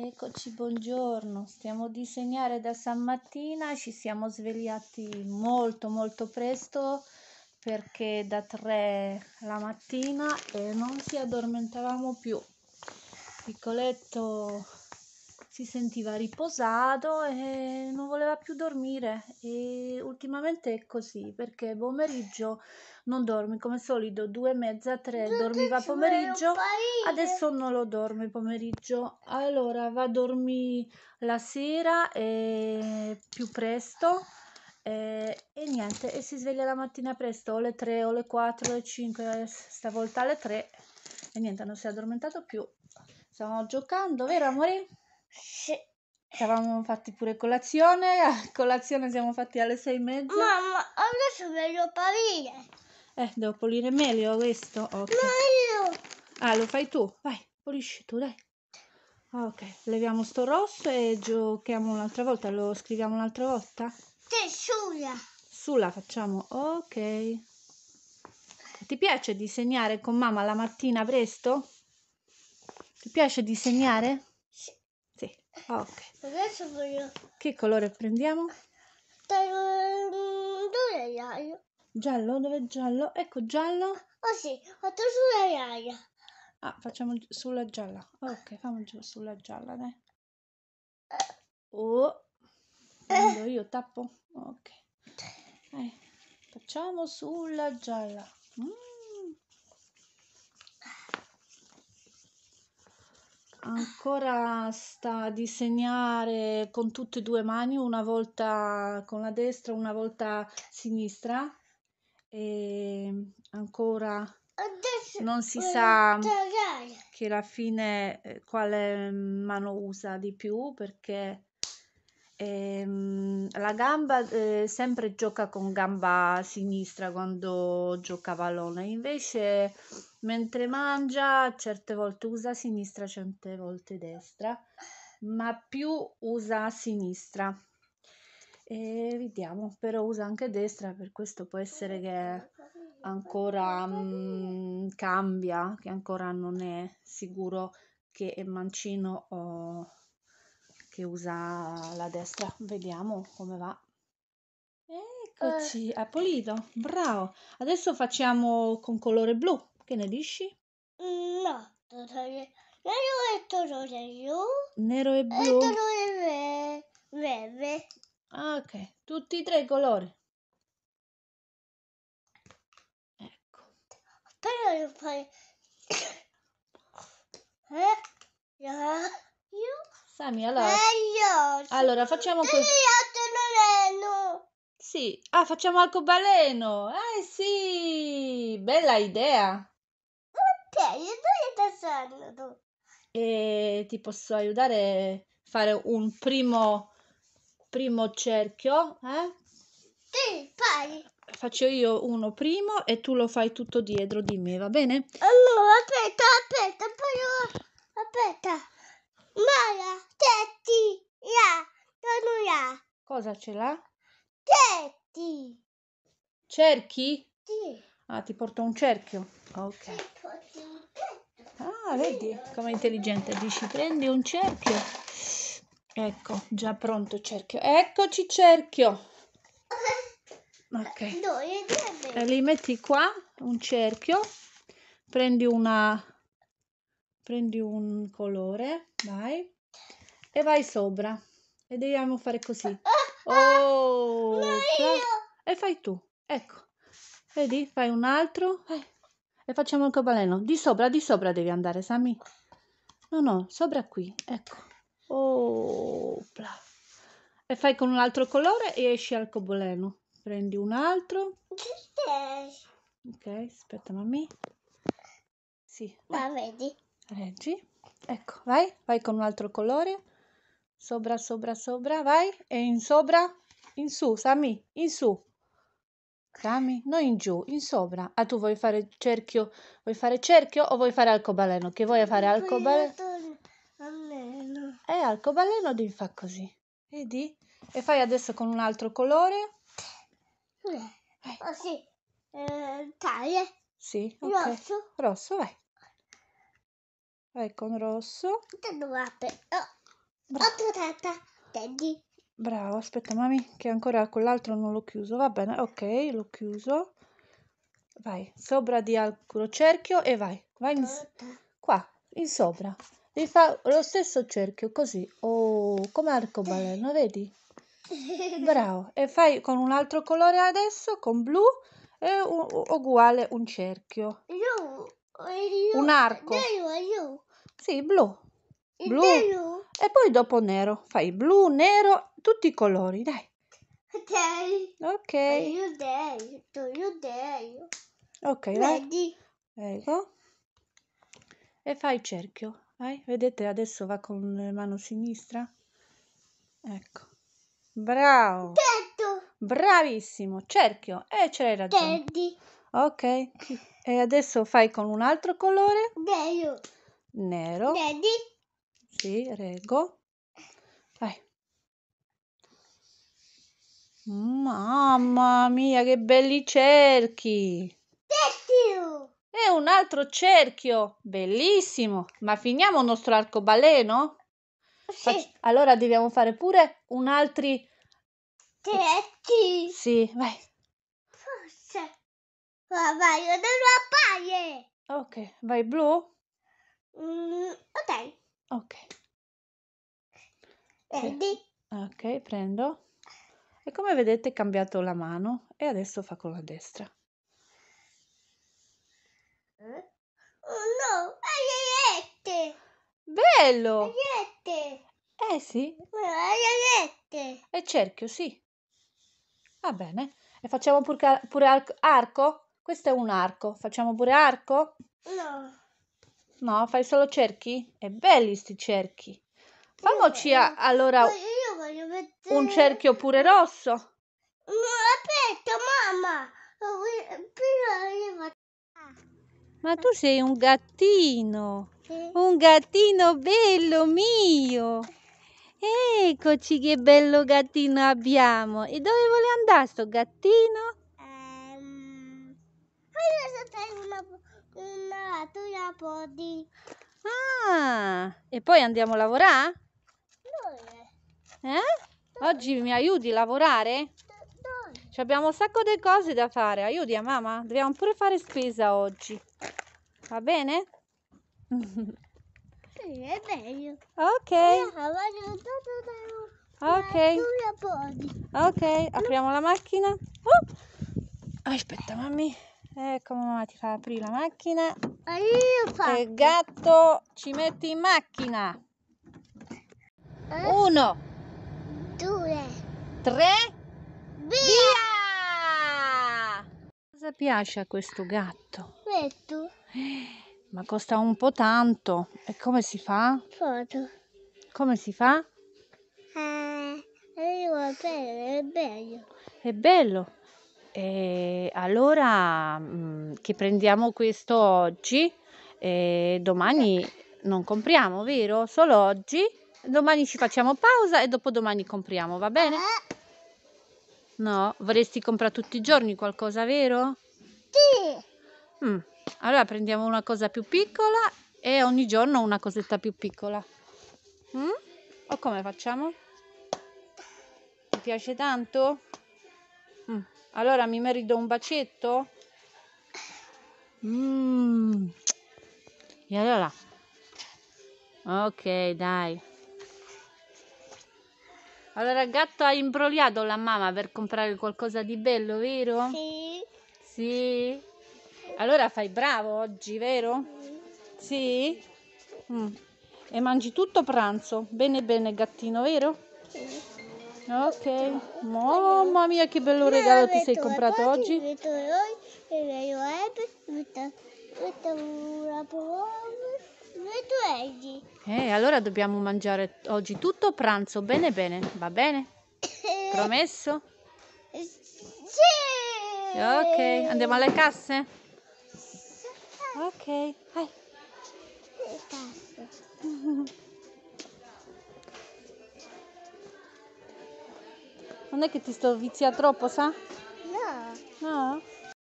Eccoci, buongiorno. Stiamo a disegnare da stamattina, ci siamo svegliati molto molto presto perché da 3 la mattina e non ci addormentavamo più. Piccoletto si sentiva riposato e non più dormire e ultimamente è così perché pomeriggio non dormi come solito due e mezza tre dormiva pomeriggio adesso non lo dorme pomeriggio allora va a dormire la sera e più presto e, e niente e si sveglia la mattina presto o alle 3 o alle 4 o alle 5 stavolta alle 3 e niente non si è addormentato più stavamo giocando vero amore? Sì. Ci avevamo fatti pure colazione, a colazione siamo fatti alle sei e mezza. Mamma, adesso voglio parire. Eh, devo pulire meglio questo. Ok. Ma io. Ah, lo fai tu? Vai, pulisci tu, dai. Ok, leviamo sto rosso e giochiamo un'altra volta. Lo scriviamo un'altra volta? Te sulla. Sulla facciamo. Ok. Ti piace disegnare con mamma la mattina presto? Ti piace disegnare? Ok. Adesso voglio. Che colore prendiamo? Dove è l'aria? Giallo? Dove è giallo? Ecco giallo. Oh sì, fatto sulla l'aria. Ah, facciamo sulla gialla. Ok, facciamo giù sulla gialla, dai. Oh, prendo io, tappo. Ok. Dai, facciamo sulla gialla. Mm. Ancora sta a disegnare con tutte e due mani, una volta con la destra, una volta sinistra. E ancora non si sa che alla fine eh, quale mano usa di più perché ehm, la gamba eh, sempre gioca con gamba sinistra quando gioca pallone, invece mentre mangia certe volte usa sinistra, certe volte destra, ma più usa sinistra. E vediamo, però usa anche destra, per questo può essere che ancora mm, cambia, che ancora non è sicuro che è mancino o che usa la destra. Vediamo come va. Eccoci, ha pulito, bravo. Adesso facciamo con colore blu. Che ne dici? No, devo togliere. Io e io. Nero e E blu. togliere verde. Ah, ok, tutti e tre i colori. Ecco. Però io fai. Eh? Io. Sami, allora, allora facciamo così. Sì, ah, facciamo arcobaleno. Eh sì, bella idea. E ti posso aiutare a fare un primo, primo cerchio, eh? Sì, fai. Faccio io uno primo e tu lo fai tutto dietro di me, va bene? Allora, aspetta, aspetta, poi io... Aspetta. Mara, tetti, là, sono là. Cosa ce l'ha? Tetti. Cerchi? Sì. Ah, ti porto un cerchio. Ok. Ah, vedi come intelligente. Dici, prendi un cerchio. Ecco, già pronto il cerchio. Eccoci cerchio. Ok. E li metti qua, un cerchio. Prendi una... Prendi un colore, vai. E vai sopra. E dobbiamo fare così. Oh! Io... E fai tu. Ecco. Vedi? Fai un altro. Vai. E facciamo il cobaleno. Di sopra, di sopra devi andare, Sami. No, no, sopra qui. Ecco. Oh. E fai con un altro colore e esci al cobaleno. Prendi un altro. Ok, aspetta, mamma. Sì, Ma vedi? Reggi. Ecco, vai. Vai con un altro colore. Sopra, sopra, sopra. Vai. E in sopra. In su, Sami. In su. Sami, non in giù, in sopra. Ah, tu vuoi fare cerchio? Vuoi fare cerchio o vuoi fare arcobaleno? Che vuoi fare arcobaleno? Almeno. E arcobaleno devi fare così. Vedi? E fai adesso con un altro colore. Oh sì. Eh, taglia. Sì, ok. Rosso. Rosso, vai. Vai con rosso. Oh. Bravo. Daddy. Bravo, aspetta, mami, che ancora quell'altro non l'ho chiuso. Va bene, ok, l'ho chiuso. Vai, sopra di altro cerchio e vai. Vai in, qua, in sopra. Devi fare lo stesso cerchio, così. Oh, come arcobaleno, vedi? Bravo. E fai con un altro colore adesso, con blu, e u- u- uguale un cerchio. Io. Io. Un arco. Io. Sì, blu. Blu. Io. E poi dopo nero. Fai blu, nero, tutti i colori, dai. Daddy. Ok. Io. Tu io dei. Ok, vai. Daddy. Ecco. E fai il cerchio. Vai, vedete, adesso va con la mano sinistra. Ecco. Bravo. Tetto. Bravissimo. Cerchio. E ce l'hai ragione. Daddy. Ok. E adesso fai con un altro colore. Daddy. Nero. Daddy. Sì, reggo. Vai. Mamma mia, che belli cerchi. Daddy. E un altro cerchio. Bellissimo. Ma finiamo il nostro arcobaleno? Sì. Allora dobbiamo fare pure un altri... Daddy. Sì, vai. Forse. Papà, io devo appare. Ok, vai blu? Mm, ok. Ok. Daddy. Ok, prendo. E come vedete è cambiato la mano e adesso fa con la destra. Oh no, aiete. Bello! Aiete. Eh sì, Aiete. è cerchio, sì. Va bene. E facciamo pure, pure arc- arco? Questo è un arco. Facciamo pure arco? No. No, fai solo cerchi? È belli sti cerchi. Fammoci a- allora un cerchio pure rosso. No, aspetta, mamma. Ma tu sei un gattino. Sì. Un gattino bello mio. Eccoci che bello gattino abbiamo. E dove vuole andare sto gattino? Ehm, C'è una, podi. Ah, e poi andiamo a lavorare? Dove? Eh? Oggi mi aiuti a lavorare? Dove? Ci abbiamo un sacco di cose da fare. Aiuti a mamma? Dobbiamo pure fare spesa oggi. Va bene? Sì, è bello. ok, Ah, ok, ok. Apriamo la macchina. Oh! Aspetta, mammi. Ecco, mamma ti fa aprire la macchina. E il gatto ci mette in macchina. Eh? Uno, Due. tre, Via! Cosa piace a questo gatto? Metto. Ma costa un po' tanto. E come si fa? Foto. Come si fa? Eh, va bene, è bello. È bello. E allora mm, che prendiamo questo oggi e domani non compriamo, vero? Solo oggi. Domani ci facciamo pausa e dopodomani compriamo, va bene? No? Vorresti comprare tutti i giorni qualcosa, vero? sì. Mm, Allora prendiamo una cosa più piccola e ogni giorno una cosetta più piccola. Mm? O come facciamo? Ti piace tanto? Mm, Allora mi merito un bacetto? Mm. E allora? Ok, dai. Allora il gatto ha imbrogliato la mamma per comprare qualcosa di bello, vero? Sì. Sì. Allora fai bravo oggi, vero? Sì? Mm. E mangi tutto pranzo. Bene, bene, gattino, vero? Ok. Mamma mia, che bello regalo ti sei comprato oggi. Eh, allora dobbiamo mangiare oggi tutto pranzo. Bene, bene. Va bene? Promesso? Sì! Ok. Andiamo alle casse? Ok. Vai. Non è che ti sto vizia troppo, sa? No, No?